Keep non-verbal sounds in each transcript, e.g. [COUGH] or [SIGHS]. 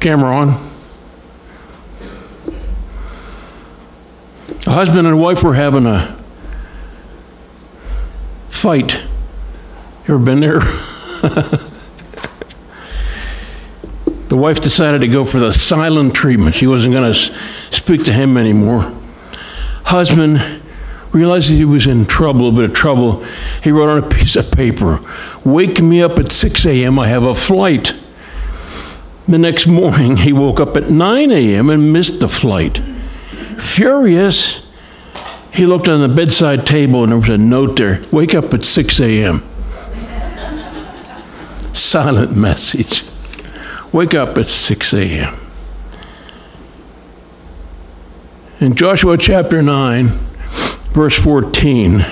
Camera on. A husband and wife were having a fight. Ever been there? [LAUGHS] the wife decided to go for the silent treatment. She wasn't going to speak to him anymore. Husband realized he was in trouble, a bit of trouble. He wrote on a piece of paper, Wake me up at 6 a.m., I have a flight. The next morning, he woke up at 9 a.m. and missed the flight. Furious, he looked on the bedside table and there was a note there Wake up at 6 a.m. Silent [LAUGHS] message. Wake up at 6 a.m. In Joshua chapter 9, verse 14,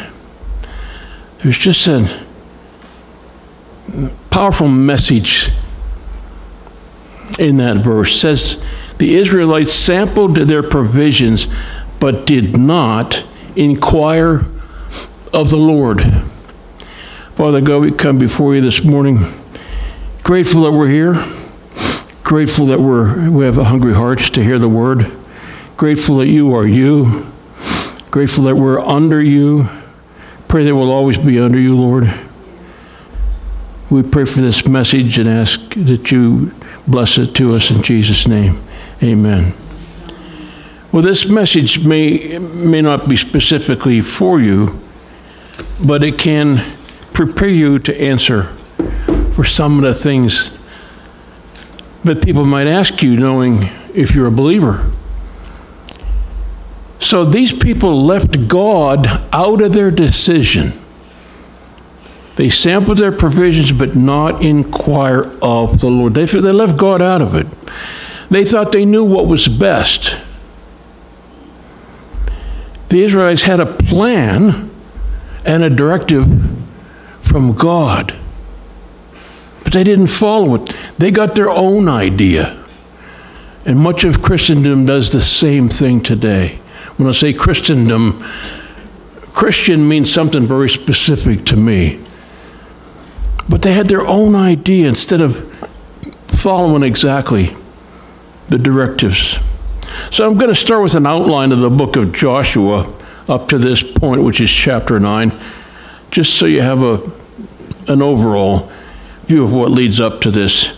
there's just a powerful message in that verse. Says, the Israelites sampled their provisions, but did not inquire of the Lord. Father God, we come before you this morning, grateful that we're here, grateful that we're, we have a hungry hearts to hear the word, grateful that you are you, grateful that we're under you. Pray that we'll always be under you, Lord. We pray for this message and ask that you bless it to us in Jesus' name. Amen. Well, this message may, may not be specifically for you, but it can prepare you to answer for some of the things that people might ask you, knowing if you're a believer. So these people left God out of their decision. They sampled their provisions, but not inquire of the Lord. They, they left God out of it. They thought they knew what was best. The Israelites had a plan and a directive from God, but they didn't follow it. They got their own idea. And much of Christendom does the same thing today. When I say Christendom, Christian means something very specific to me. But they had their own idea instead of following exactly the directives. So I'm going to start with an outline of the book of Joshua up to this point, which is chapter 9, just so you have a, an overall view of what leads up to this.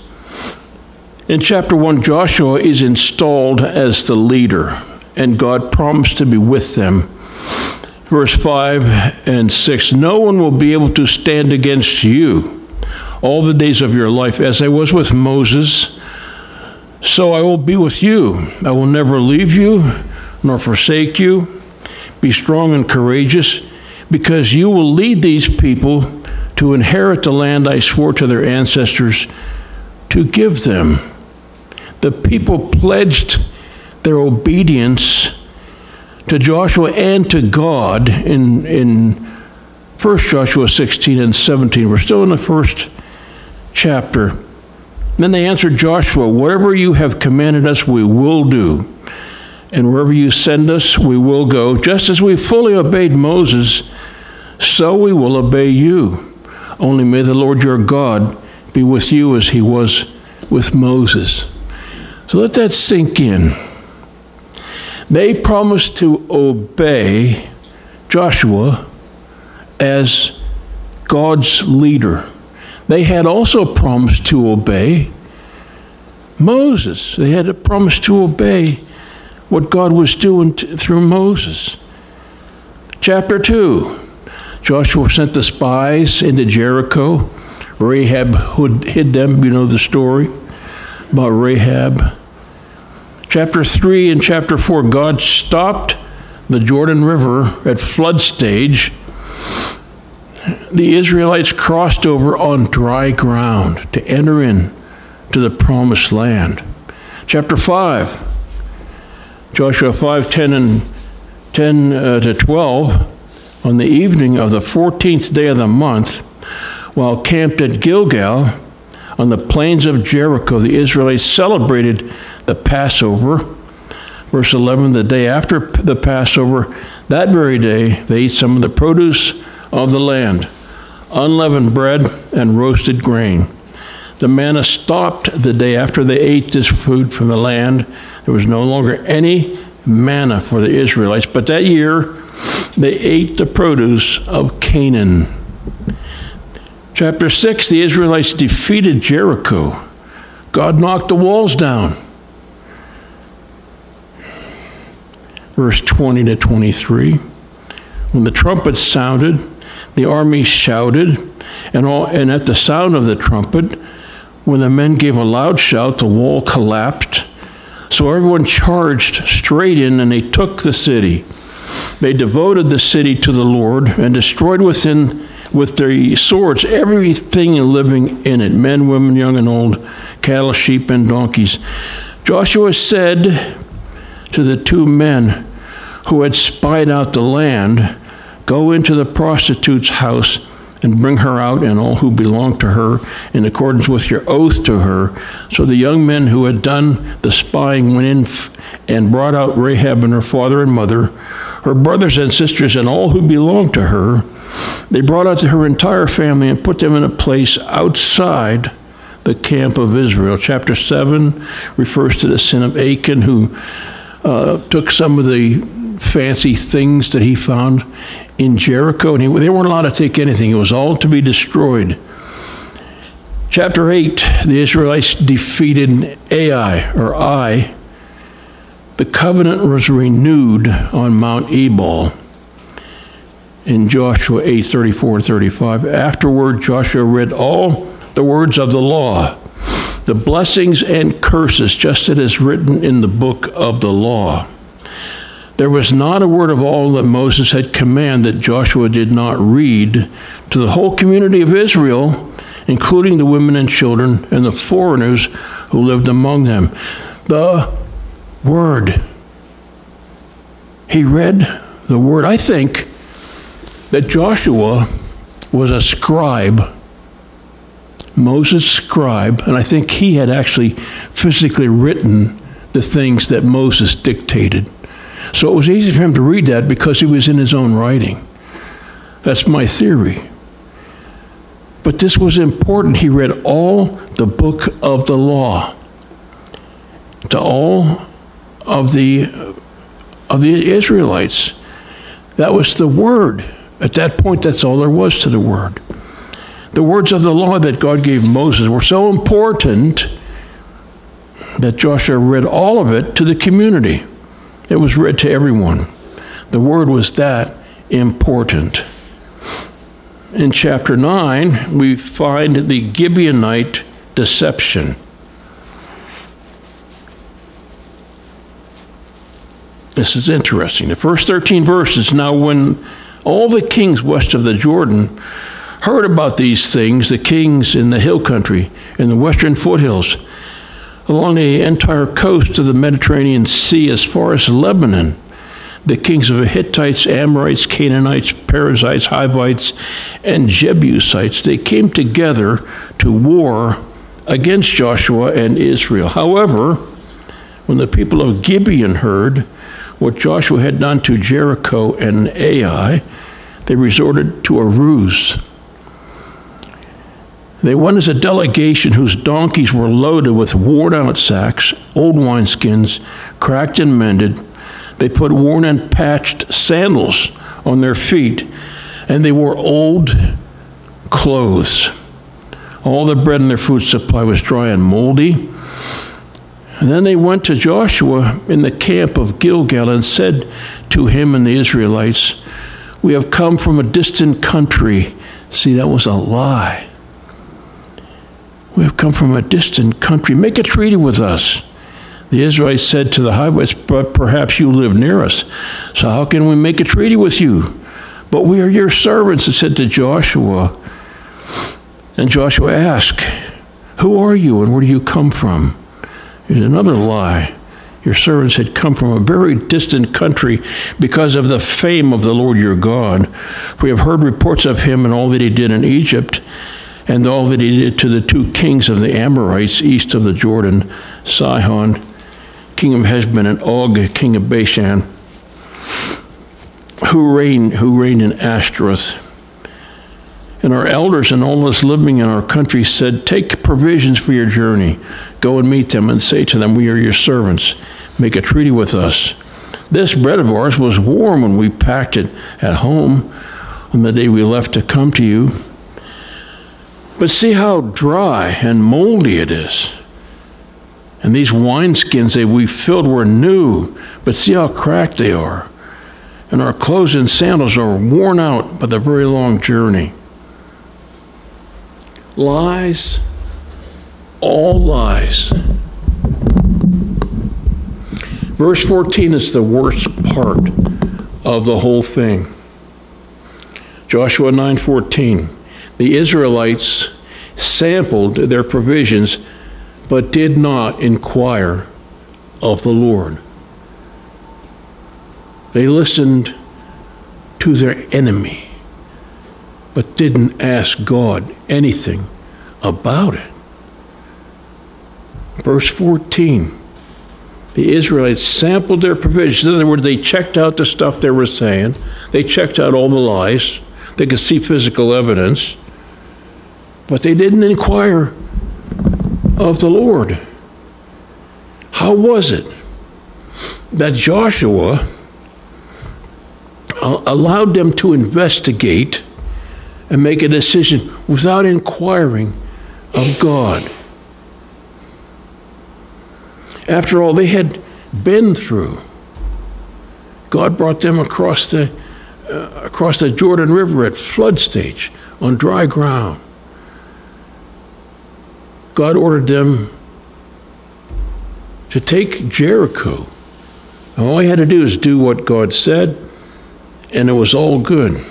In chapter 1, Joshua is installed as the leader, and God promised to be with them. Verse 5 and 6 No one will be able to stand against you all the days of your life, as I was with Moses so I will be with you. I will never leave you nor forsake you. Be strong and courageous, because you will lead these people to inherit the land I swore to their ancestors to give them. The people pledged their obedience to Joshua and to God in, in 1 Joshua 16 and 17. We're still in the first chapter. Then they answered Joshua, Whatever you have commanded us, we will do. And wherever you send us, we will go. Just as we fully obeyed Moses, so we will obey you. Only may the Lord your God be with you as he was with Moses. So let that sink in. They promised to obey Joshua as God's leader. They had also promised to obey Moses. They had a promise to obey what God was doing through Moses. Chapter 2 Joshua sent the spies into Jericho. Rahab hid them. You know the story about Rahab. Chapter 3 and chapter 4 God stopped the Jordan River at flood stage the Israelites crossed over on dry ground to enter in to the promised land. Chapter 5, Joshua 5 10 and 10 uh, to 12, on the evening of the 14th day of the month, while camped at Gilgal on the plains of Jericho, the Israelites celebrated the Passover. Verse 11 The day after the Passover, that very day, they ate some of the produce of the land unleavened bread and roasted grain. The manna stopped the day after they ate this food from the land. There was no longer any manna for the Israelites. But that year, they ate the produce of Canaan. Chapter 6 the Israelites defeated Jericho. God knocked the walls down. Verse 20 to 23. When the trumpets sounded, the army shouted, and, all, and at the sound of the trumpet, when the men gave a loud shout, the wall collapsed. So everyone charged straight in, and they took the city. They devoted the city to the Lord and destroyed within with their swords everything living in it men, women, young and old, cattle, sheep, and donkeys. Joshua said to the two men who had spied out the land, Go into the prostitute's house and bring her out and all who belong to her in accordance with your oath to her. So the young men who had done the spying went in and brought out Rahab and her father and mother, her brothers and sisters, and all who belonged to her. They brought out her entire family and put them in a place outside the camp of Israel. Chapter 7 refers to the sin of Achan, who uh, took some of the fancy things that he found in Jericho, and he, they weren't allowed to take anything. It was all to be destroyed. Chapter 8, the Israelites defeated Ai, or Ai. The covenant was renewed on Mount Ebal in Joshua 8 34 35. Afterward, Joshua read all the words of the law, the blessings and curses, just as it is written in the book of the law. There was not a word of all that Moses had commanded that Joshua did not read to the whole community of Israel, including the women and children and the foreigners who lived among them. The word. He read the word. I think that Joshua was a scribe, Moses' scribe, and I think he had actually physically written the things that Moses dictated. So it was easy for him to read that because he was in his own writing. That's my theory. But this was important. He read all the book of the law to all of the of the Israelites. That was the word. At that point, that's all there was to the word. The words of the law that God gave Moses were so important that Joshua read all of it to the community. It was read to everyone. The word was that important. In chapter 9, we find the Gibeonite deception. This is interesting. The first 13 verses now, when all the kings west of the Jordan heard about these things, the kings in the hill country, in the western foothills, along the entire coast of the Mediterranean Sea as far as Lebanon. The kings of the Hittites, Amorites, Canaanites, Perizzites, Hivites, and Jebusites, they came together to war against Joshua and Israel. However, when the people of Gibeon heard what Joshua had done to Jericho and Ai, they resorted to a ruse. They went as a delegation whose donkeys were loaded with worn out sacks, old wineskins, cracked and mended. They put worn and patched sandals on their feet, and they wore old clothes. All the bread in their food supply was dry and moldy. And then they went to Joshua in the camp of Gilgal and said to him and the Israelites, We have come from a distant country. See, that was a lie. We have come from a distant country. Make a treaty with us. The Israelites said to the Hivites, But perhaps you live near us. So how can we make a treaty with you? But we are your servants, it said to Joshua. And Joshua asked, Who are you and where do you come from? Here's another lie. Your servants had come from a very distant country because of the fame of the Lord your God. We have heard reports of him and all that he did in Egypt and all that he did to the two kings of the Amorites east of the Jordan, Sihon, king of Heshbon, and Og, king of Bashan, who reigned, who reigned in Ashtaroth. And our elders and all those living in our country said, Take provisions for your journey. Go and meet them and say to them, We are your servants. Make a treaty with us. This bread of ours was warm when we packed it at home on the day we left to come to you. But see how dry and moldy it is. And these wineskins that we filled were new, but see how cracked they are. And our clothes and sandals are worn out by the very long journey. Lies, all lies. Verse 14 is the worst part of the whole thing. Joshua 9:14. The Israelites sampled their provisions but did not inquire of the Lord. They listened to their enemy but didn't ask God anything about it. Verse 14 the Israelites sampled their provisions. In other words, they checked out the stuff they were saying, they checked out all the lies, they could see physical evidence, but they didn't inquire of the Lord. How was it that Joshua allowed them to investigate and make a decision without inquiring of God? After all, they had been through. God brought them across the, uh, across the Jordan River at flood stage on dry ground. God ordered them to take Jericho. And all he had to do is do what God said, and it was all good.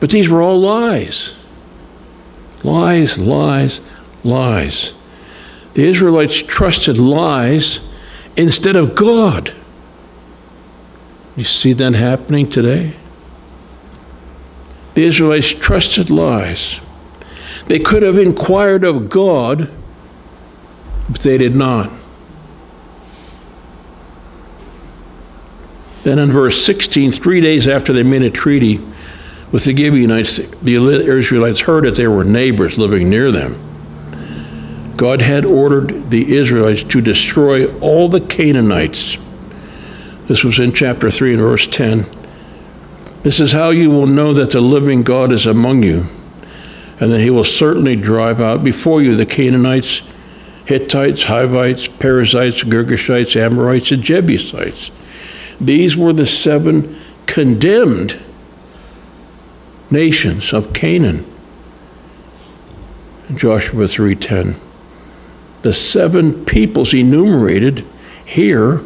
But these were all lies. Lies, lies, lies. The Israelites trusted lies instead of God. You see that happening today? The Israelites trusted lies. They could have inquired of God, but they did not. Then in verse 16, three days after they made a treaty with the Gibeonites, the Israelites heard that there were neighbors living near them. God had ordered the Israelites to destroy all the Canaanites. This was in chapter 3 and verse 10. This is how you will know that the living God is among you, and that he will certainly drive out before you the Canaanites, Hittites, Hivites, Perizzites, Girgashites, Amorites, and Jebusites. These were the seven condemned nations of Canaan. Joshua 3:10 the seven peoples enumerated here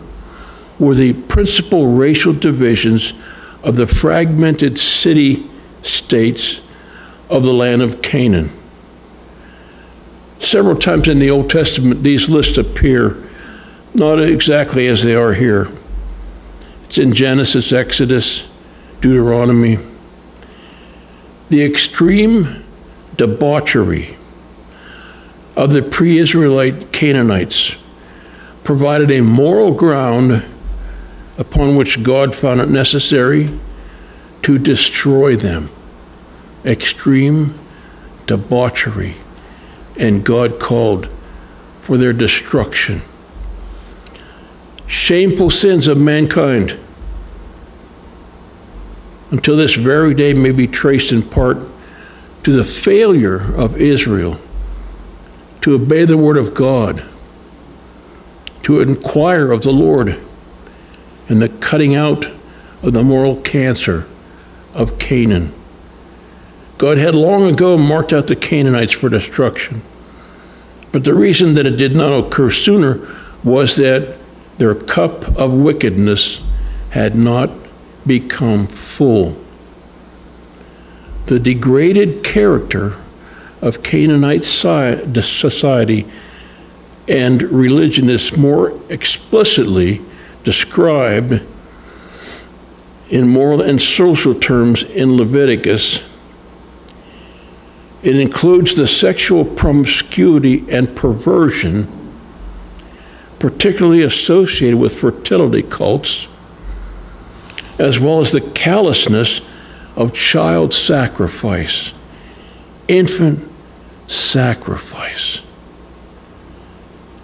were the principal racial divisions of the fragmented city states of the land of Canaan. Several times in the Old Testament, these lists appear not exactly as they are here. It's in Genesis, Exodus, Deuteronomy. The extreme debauchery of the pre Israelite Canaanites provided a moral ground upon which God found it necessary to destroy them. Extreme debauchery. And God called for their destruction. Shameful sins of mankind until this very day may be traced in part to the failure of Israel to obey the word of God, to inquire of the Lord, and the cutting out of the moral cancer of Canaan. God had long ago marked out the Canaanites for destruction. But the reason that it did not occur sooner was that their cup of wickedness had not become full. The degraded character of Canaanite society and religion is more explicitly described in moral and social terms in Leviticus. It includes the sexual promiscuity and perversion, particularly associated with fertility cults, as well as the callousness of child sacrifice, infant sacrifice.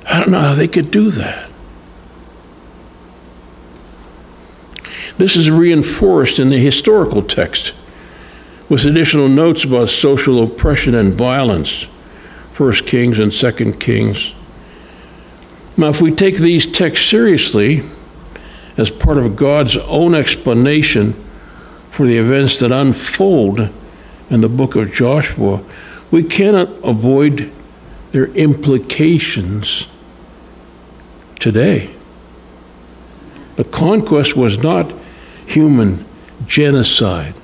I don't know how they could do that. This is reinforced in the historical text with additional notes about social oppression and violence, 1 Kings and 2 Kings. Now, if we take these texts seriously as part of God's own explanation for the events that unfold in the book of Joshua, we cannot avoid their implications today. The conquest was not human genocide,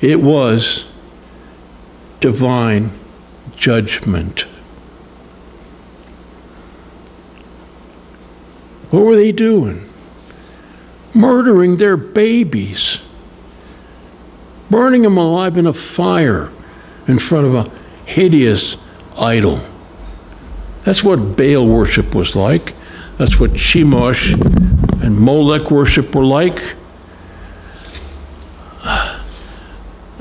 it was divine judgment. What were they doing? Murdering their babies, burning them alive in a fire in front of a hideous idol. That's what Baal worship was like. That's what Chemosh and Molech worship were like. A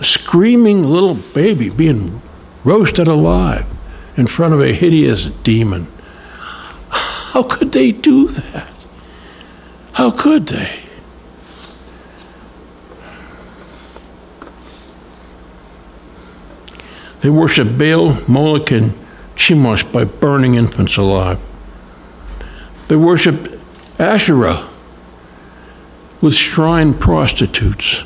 screaming little baby being roasted alive in front of a hideous demon. How could they do that? How could they? They worship Baal, Moloch, and Chemosh by burning infants alive. They worship Asherah with shrine prostitutes.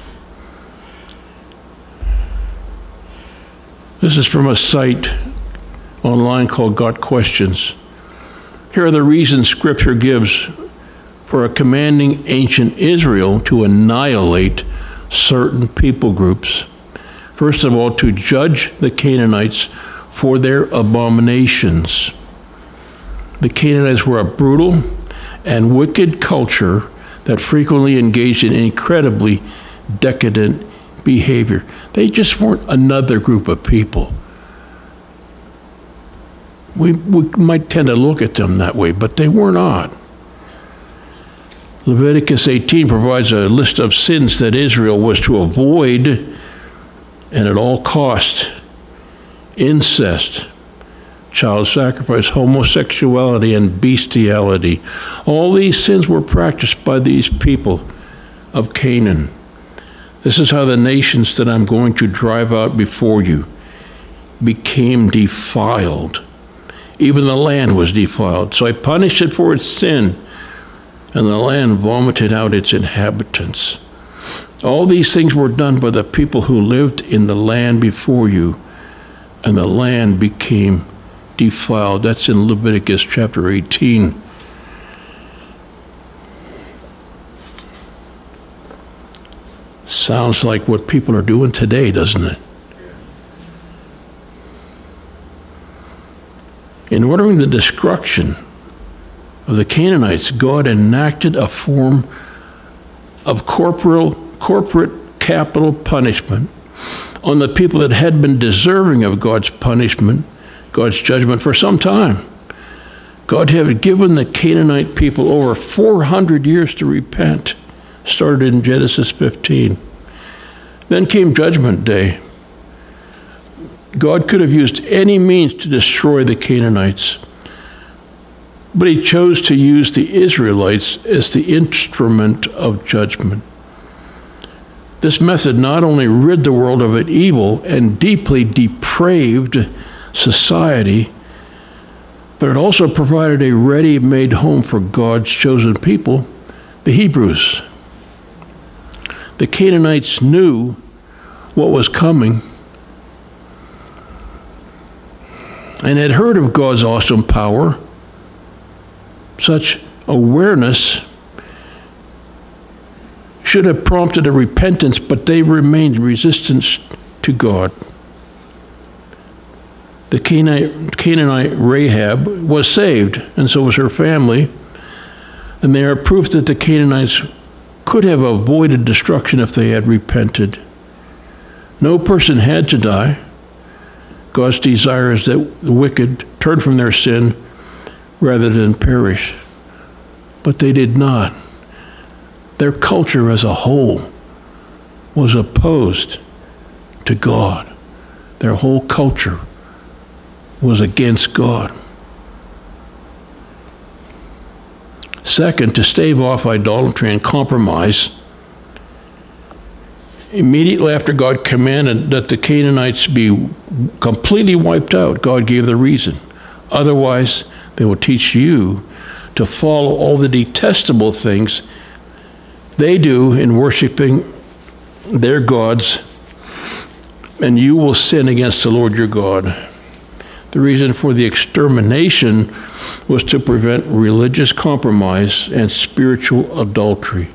This is from a site online called Got Questions. Here are the reasons Scripture gives for a commanding ancient Israel to annihilate certain people groups. First of all, to judge the Canaanites for their abominations. The Canaanites were a brutal and wicked culture that frequently engaged in incredibly decadent behavior. They just weren't another group of people we, we might tend to look at them that way, but they were not. Leviticus 18 provides a list of sins that Israel was to avoid and at all cost incest, child sacrifice, homosexuality, and bestiality. All these sins were practiced by these people of Canaan. This is how the nations that I'm going to drive out before you became defiled even the land was defiled. So I punished it for its sin, and the land vomited out its inhabitants. All these things were done by the people who lived in the land before you, and the land became defiled. That's in Leviticus chapter 18. Sounds like what people are doing today, doesn't it? In ordering the destruction of the Canaanites, God enacted a form of corporal, corporate capital punishment on the people that had been deserving of God's punishment, God's judgment for some time. God had given the Canaanite people over 400 years to repent, started in Genesis 15. Then came Judgment Day. God could have used any means to destroy the Canaanites, but he chose to use the Israelites as the instrument of judgment. This method not only rid the world of an evil and deeply depraved society, but it also provided a ready made home for God's chosen people, the Hebrews. The Canaanites knew what was coming and had heard of God's awesome power, such awareness should have prompted a repentance, but they remained resistant to God. The Canaanite, Canaanite Rahab was saved, and so was her family. And they are proof that the Canaanites could have avoided destruction if they had repented. No person had to die. God's desire is that the wicked turn from their sin rather than perish. But they did not. Their culture as a whole was opposed to God. Their whole culture was against God. Second, to stave off idolatry and compromise, immediately after God commanded that the Canaanites be completely wiped out, God gave the reason. Otherwise, they will teach you to follow all the detestable things they do in worshiping their gods, and you will sin against the Lord your God. The reason for the extermination was to prevent religious compromise and spiritual adultery.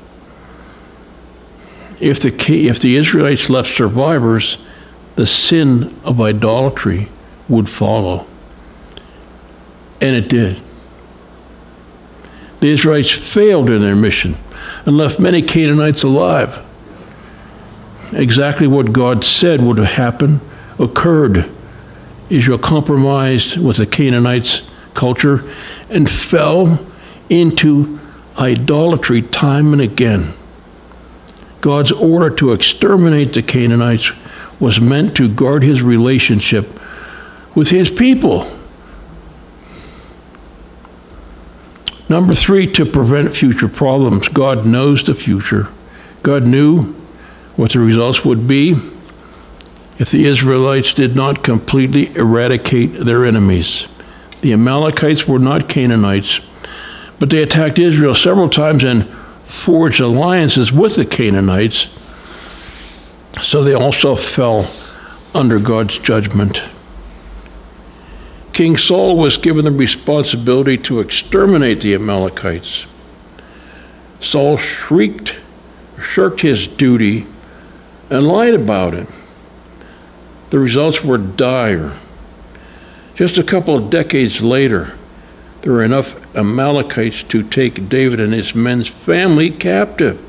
If the, if the Israelites left survivors, the sin of idolatry would follow. And it did. The Israelites failed in their mission and left many Canaanites alive. Exactly what God said would happen occurred. Israel compromised with the Canaanites' culture and fell into idolatry time and again. God's order to exterminate the Canaanites was meant to guard his relationship with his people. Number three, to prevent future problems. God knows the future. God knew what the results would be if the Israelites did not completely eradicate their enemies. The Amalekites were not Canaanites, but they attacked Israel several times and forged alliances with the Canaanites, so they also fell under God's judgment. King Saul was given the responsibility to exterminate the Amalekites. Saul shrieked, shirked his duty, and lied about it. The results were dire. Just a couple of decades later, there were enough Amalekites to take David and his men's family captive.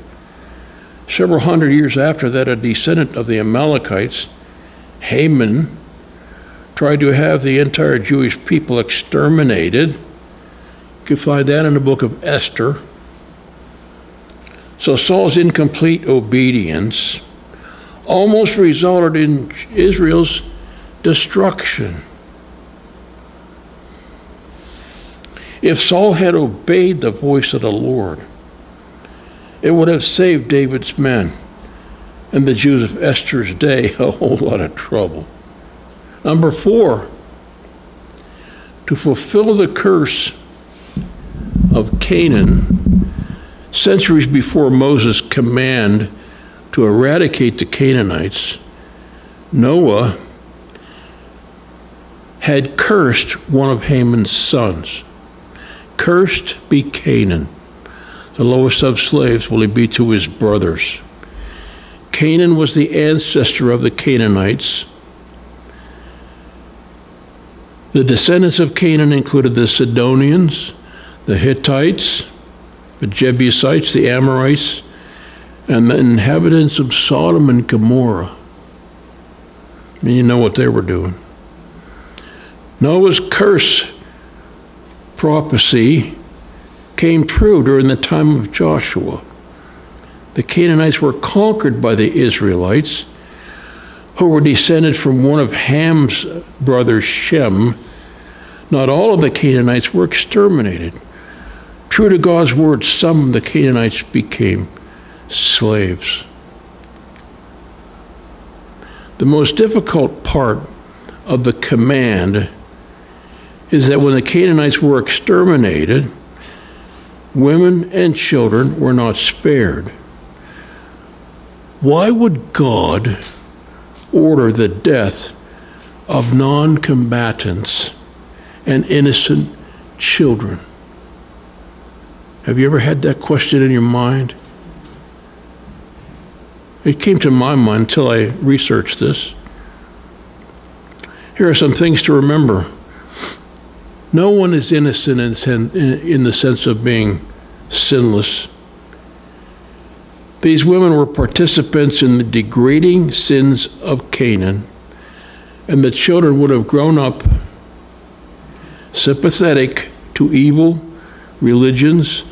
Several hundred years after that, a descendant of the Amalekites, Haman, tried to have the entire Jewish people exterminated. You can find that in the book of Esther. So Saul's incomplete obedience almost resulted in Israel's destruction. If Saul had obeyed the voice of the Lord, it would have saved David's men and the Jews of Esther's day [LAUGHS] a whole lot of trouble. Number four, to fulfill the curse of Canaan, centuries before Moses' command to eradicate the Canaanites, Noah had cursed one of Haman's sons. Cursed be Canaan. The lowest of slaves will he be to his brothers. Canaan was the ancestor of the Canaanites the descendants of Canaan included the Sidonians, the Hittites, the Jebusites, the Amorites, and the inhabitants of Sodom and Gomorrah. You know what they were doing. Noah's curse prophecy came true during the time of Joshua. The Canaanites were conquered by the Israelites who were descended from one of Ham's brothers, Shem, not all of the Canaanites were exterminated. True to God's word, some of the Canaanites became slaves. The most difficult part of the command is that when the Canaanites were exterminated, women and children were not spared. Why would God order the death of non combatants and innocent children. Have you ever had that question in your mind? It came to my mind until I researched this. Here are some things to remember. No one is innocent in, the sense of being sinless. These women were participants in the degrading sins of Canaan, and the children would have grown up sympathetic to evil religions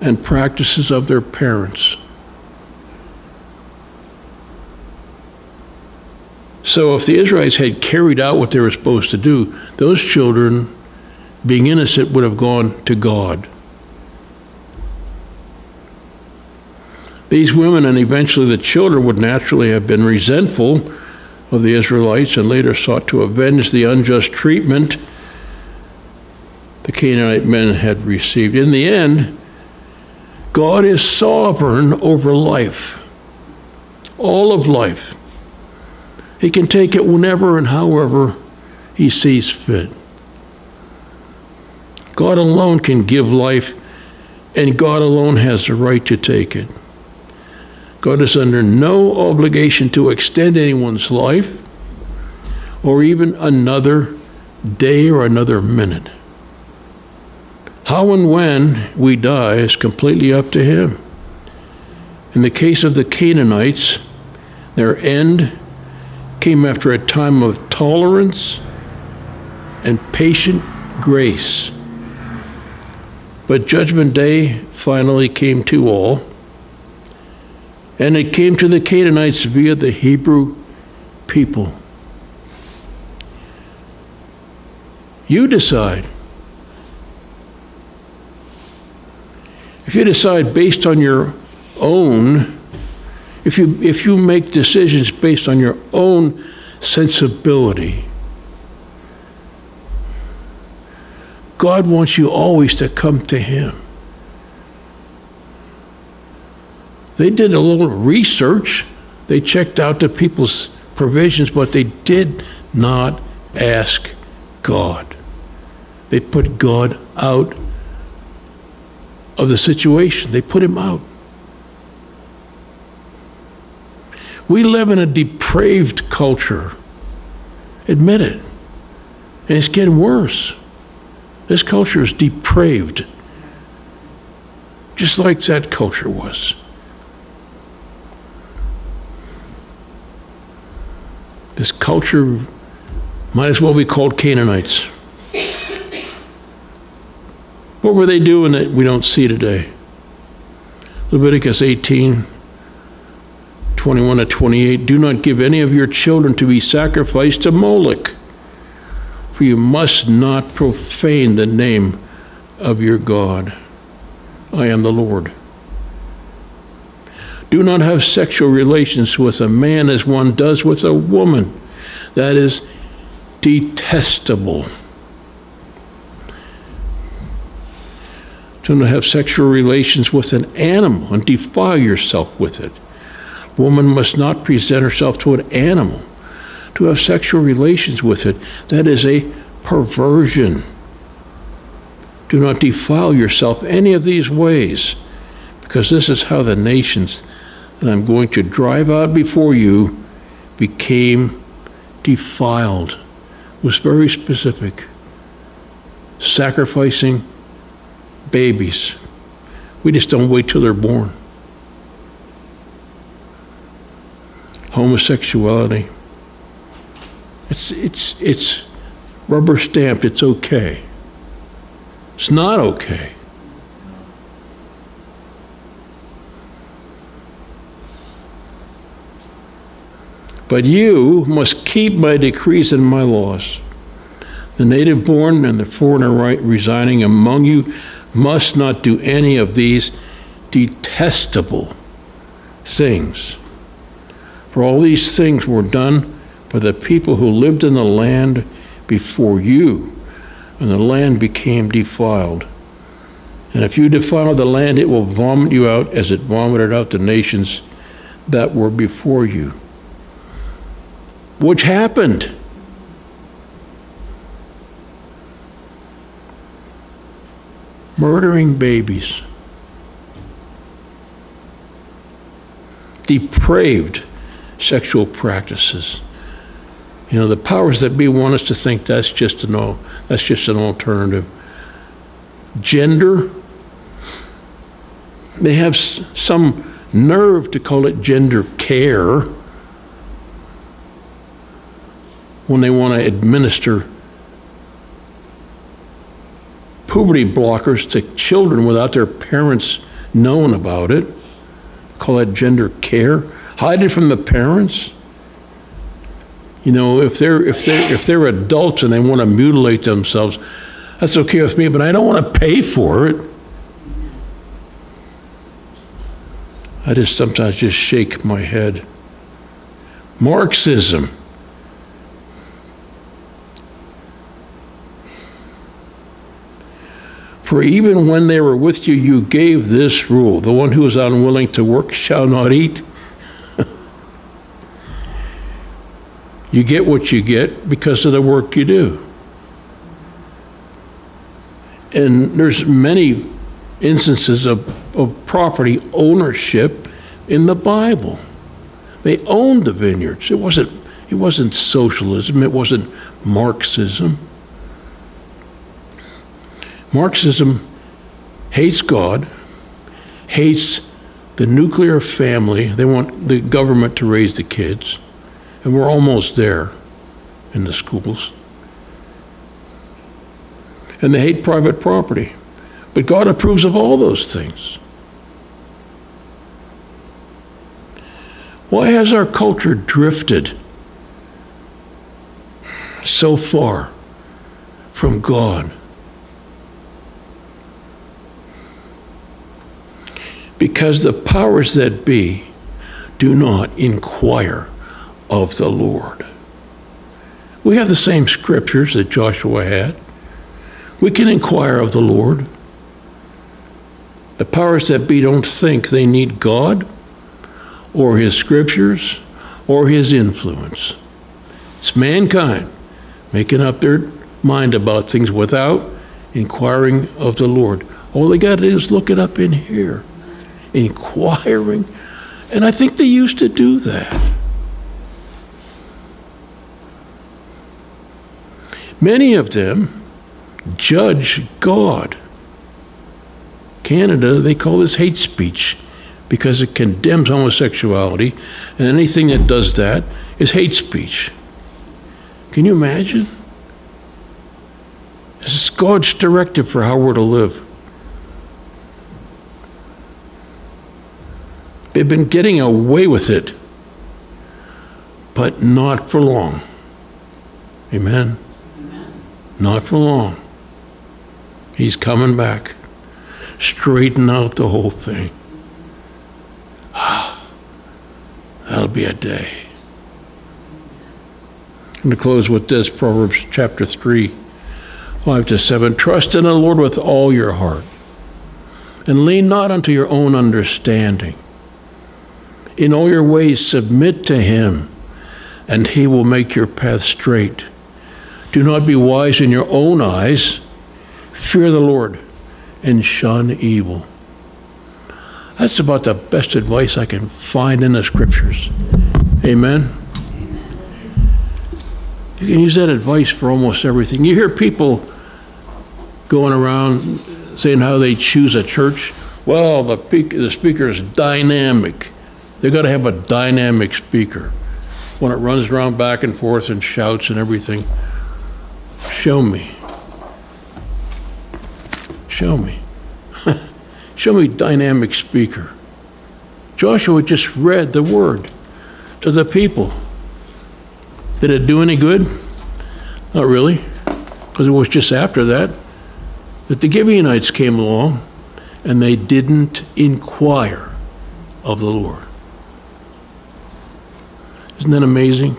and practices of their parents. So if the Israelites had carried out what they were supposed to do, those children, being innocent, would have gone to God. These women and eventually the children would naturally have been resentful of the Israelites and later sought to avenge the unjust treatment the Canaanite men had received. In the end, God is sovereign over life, all of life. He can take it whenever and however he sees fit. God alone can give life, and God alone has the right to take it. God is under no obligation to extend anyone's life or even another day or another minute. How and when we die is completely up to Him. In the case of the Canaanites, their end came after a time of tolerance and patient grace. But Judgment Day finally came to all and it came to the Canaanites via the Hebrew people. You decide. If you decide based on your own, if you, if you make decisions based on your own sensibility, God wants you always to come to Him. They did a little research. They checked out the people's provisions, but they did not ask God. They put God out of the situation, they put him out. We live in a depraved culture. Admit it. And it's getting worse. This culture is depraved, just like that culture was. This culture might as well be called Canaanites. What were they doing that we don't see today? Leviticus 18, 21 to 28. Do not give any of your children to be sacrificed to Moloch, for you must not profane the name of your God. I am the Lord. Do not have sexual relations with a man as one does with a woman. That is detestable. Do not have sexual relations with an animal and defile yourself with it. Woman must not present herself to an animal to have sexual relations with it. That is a perversion. Do not defile yourself any of these ways, because this is how the nations that I'm going to drive out before you became defiled. Was very specific. Sacrificing babies. We just don't wait till they're born. Homosexuality. It's, it's, it's rubber stamped, it's okay. It's not okay. But you must keep my decrees and my laws. The native born and the foreigner right residing among you must not do any of these detestable things. For all these things were done by the people who lived in the land before you, and the land became defiled. And if you defile the land, it will vomit you out as it vomited out the nations that were before you which happened. Murdering babies. Depraved sexual practices. You know, the powers that be want us to think that's just an, that's just an alternative. Gender, they have some nerve to call it gender care when they want to administer puberty blockers to children without their parents knowing about it. Call that gender care. Hide it from the parents. You know, if they're if they if they're adults and they want to mutilate themselves, that's okay with me, but I don't want to pay for it. I just sometimes just shake my head. Marxism. For even when they were with you, you gave this rule the one who is unwilling to work shall not eat. You get what you get because of the work you do. And there's many instances of, of property ownership in the Bible. They owned the vineyards. It wasn't, it wasn't socialism, it wasn't Marxism. Marxism hates God, hates the nuclear family. They want the government to raise the kids. And we're almost there in the schools. And they hate private property. But God approves of all those things. Why has our culture drifted so far from God? Because the powers that be do not inquire of the Lord. We have the same scriptures that Joshua had. We can inquire of the Lord. The powers that be don't think they need God or His scriptures or His influence. It's mankind making up their mind about things without inquiring of the Lord. All they got to do is look it up in here. Inquiring. And I think they used to do that. Many of them judge God Canada, they call this hate speech because it condemns homosexuality, and anything that does that is hate speech. Can you imagine? This is God's directive for how we're to live. They've been getting away with it, but not for long. Amen? Not for long. He's coming back straighten out the whole thing. [SIGHS] That'll be a day. I'm going to close with this Proverbs chapter 3, 5 to 7. Trust in the Lord with all your heart, and lean not unto your own understanding. In all your ways, submit to him, and he will make your path straight. Do not be wise in your own eyes. Fear the Lord and shun evil. That's about the best advice I can find in the scriptures. Amen. You can use that advice for almost everything. You hear people going around saying how they choose a church. Well, the, the speaker is dynamic. They've got to have a dynamic speaker. When it runs around back and forth and shouts and everything. Show me. Show me. [LAUGHS] Show me dynamic speaker. Joshua just read the word to the people. Did it do any good? Not really, because it was just after that that the Gibeonites came along and they didn't inquire of the Lord. Isn't that amazing?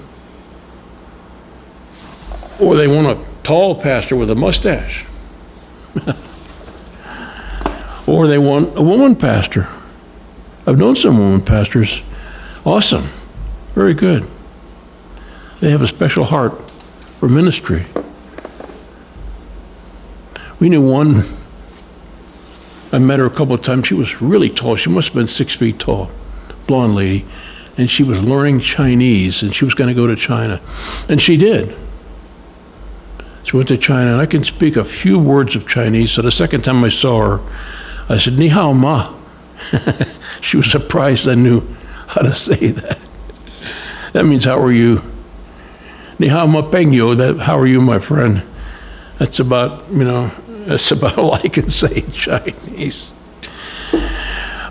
Or they want a tall pastor with a mustache. [LAUGHS] or they want a woman pastor. I've known some woman pastors. Awesome. Very good. They have a special heart for ministry. We knew one, I met her a couple of times. She was really tall. She must have been six feet tall, blonde lady. And she was learning Chinese and she was going to go to China. And she did. She went to China, and I can speak a few words of Chinese. So the second time I saw her, I said, Ni hao ma. [LAUGHS] she was surprised I knew how to say that. That means, how are you? Ni hao ma pengyo, that, how are you, my friend? That's about, you know, that's about all I can say in Chinese.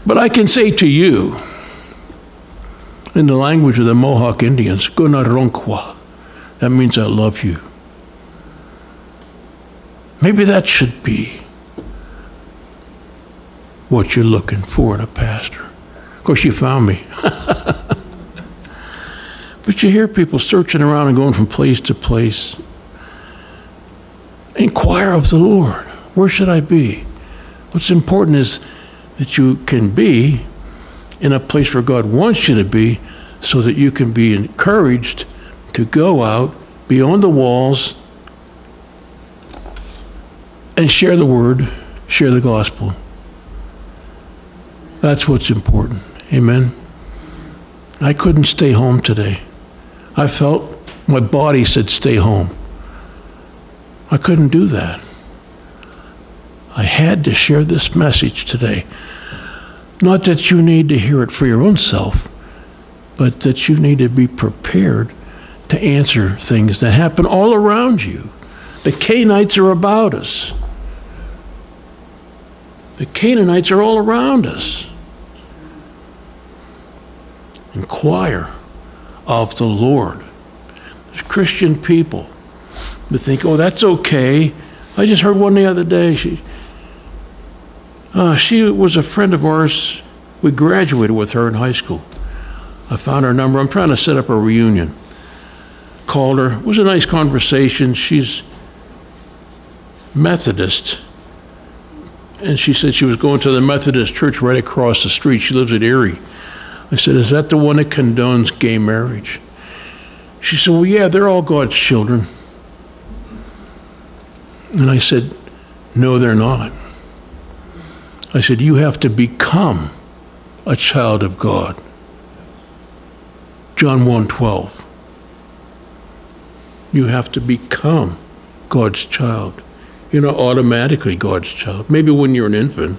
But I can say to you, in the language of the Mohawk Indians, Gunaronkwa, that means I love you. Maybe that should be what you're looking for in a pastor. Of course, you found me. [LAUGHS] but you hear people searching around and going from place to place. Inquire of the Lord. Where should I be? What's important is that you can be in a place where God wants you to be so that you can be encouraged to go out beyond the walls and share the word, share the gospel. That's what's important. Amen. I couldn't stay home today. I felt my body said stay home. I couldn't do that. I had to share this message today. Not that you need to hear it for your own self, but that you need to be prepared to answer things that happen all around you. The Canaanites are about us. The Canaanites are all around us. Inquire of the Lord. There's Christian people that think, oh, that's okay. I just heard one the other day. She, uh, she was a friend of ours. We graduated with her in high school. I found her number. I'm trying to set up a reunion. Called her. It was a nice conversation. She's Methodist. And she said she was going to the Methodist church right across the street. She lives in Erie. I said, Is that the one that condones gay marriage? She said, Well, yeah, they're all God's children. And I said, No, they're not. I said, You have to become a child of God. John 1 12. You have to become God's child. You're not automatically God's child. Maybe when you're an infant.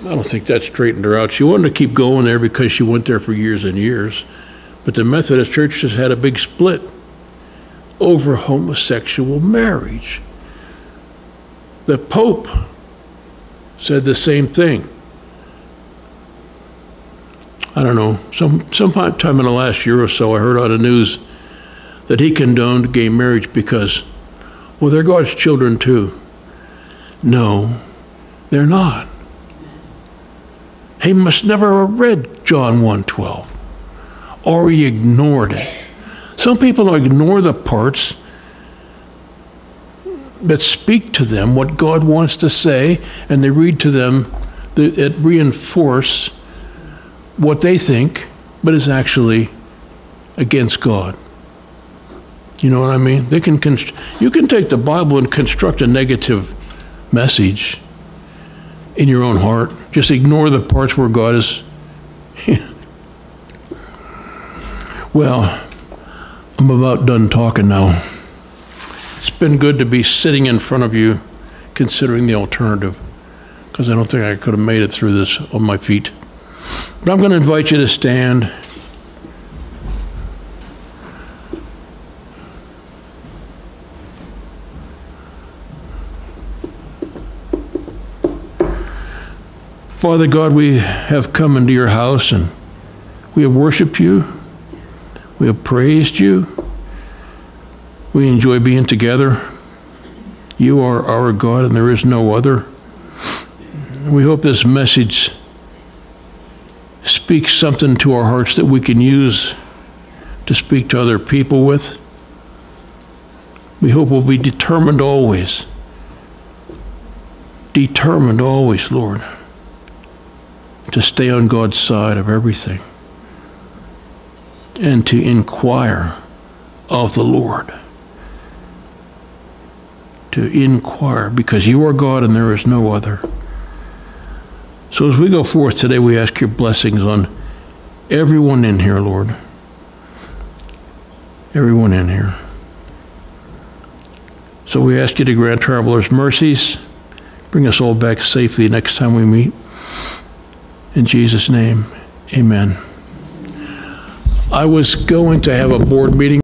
I don't think that straightened her out. She wanted to keep going there because she went there for years and years. But the Methodist Church just had a big split over homosexual marriage. The Pope said the same thing. I don't know, some sometime in the last year or so, I heard on the news that he condoned gay marriage because, well, they're God's children too. No, they're not. He must never have read John 1:12, or he ignored it. Some people ignore the parts that speak to them what God wants to say, and they read to them that it reinforce what they think, but is actually against God. You know what I mean? They can const- you can take the Bible and construct a negative message in your own heart. Just ignore the parts where God is. [LAUGHS] well, I'm about done talking now. It's been good to be sitting in front of you considering the alternative because I don't think I could have made it through this on my feet. But I'm going to invite you to stand. Father God, we have come into your house and we have worshiped you. We have praised you. We enjoy being together. You are our God and there is no other. We hope this message speaks something to our hearts that we can use to speak to other people with. We hope we'll be determined always. Determined always, Lord to stay on God's side of everything and to inquire of the Lord. To inquire, because you are God and there is no other. So as we go forth today, we ask your blessings on everyone in here, Lord. Everyone in here. So we ask you to grant travelers mercies. Bring us all back safely next time we meet. In Jesus' name, amen. I was going to have a board meeting.